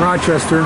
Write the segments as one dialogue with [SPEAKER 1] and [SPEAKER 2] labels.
[SPEAKER 1] Rochester.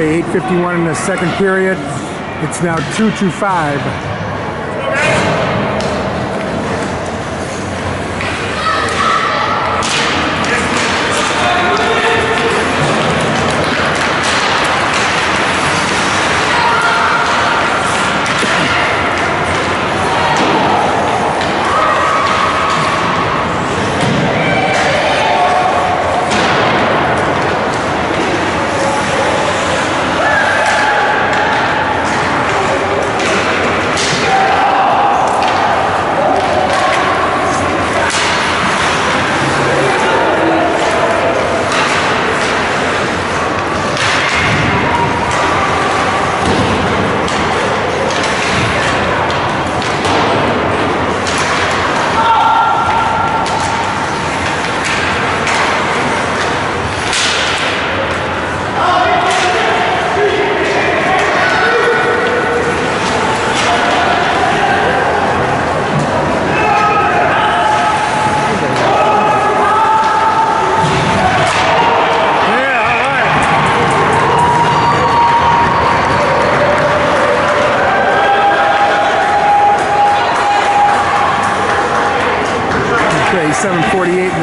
[SPEAKER 1] 8.51 in the second period. It's now 2-5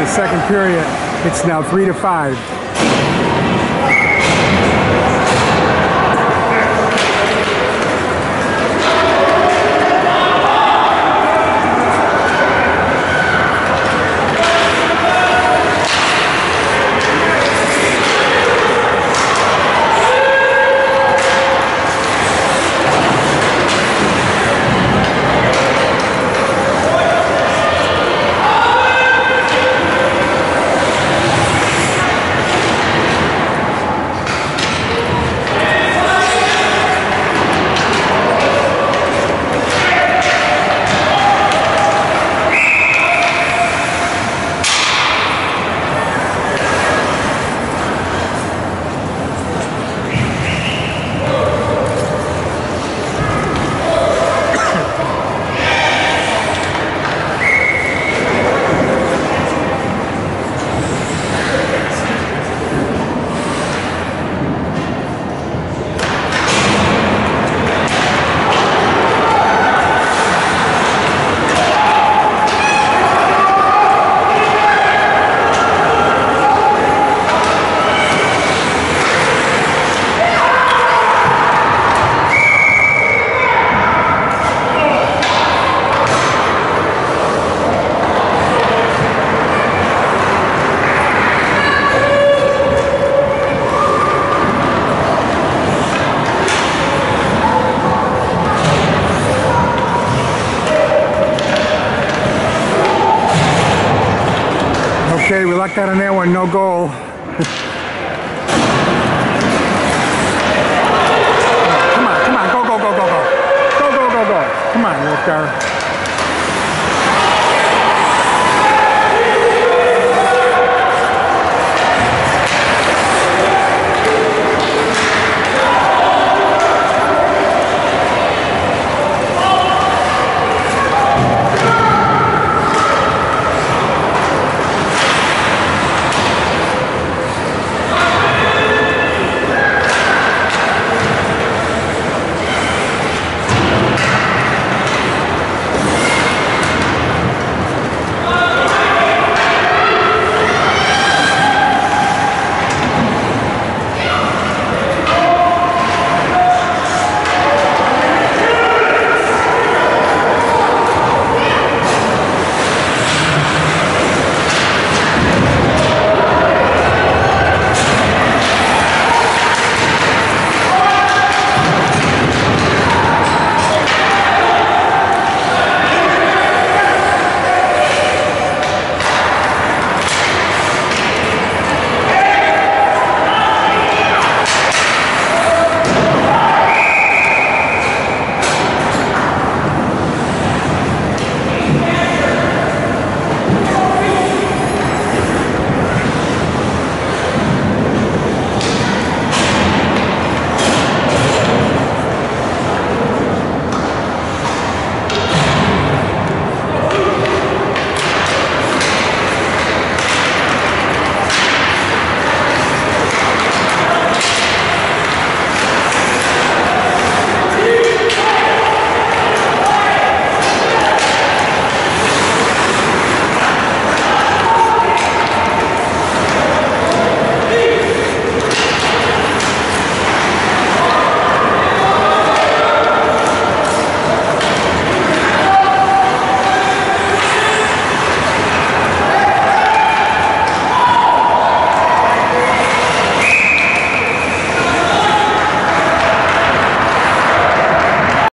[SPEAKER 1] second period. It's now three to five. Out on that one, no goal. come on, come on, go, go, go, go, go. Go, go, go, go. Come on, Wolfgar.